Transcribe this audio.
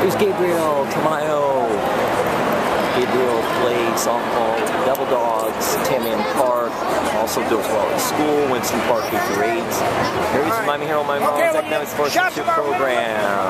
Here's Gabriel Tamayo. Gabriel played softball with Devil Dogs, Tamiami Park, also does well at school, Winston Park 8th grades. Here's right. Miami Herald, my mom's okay, economic sports program.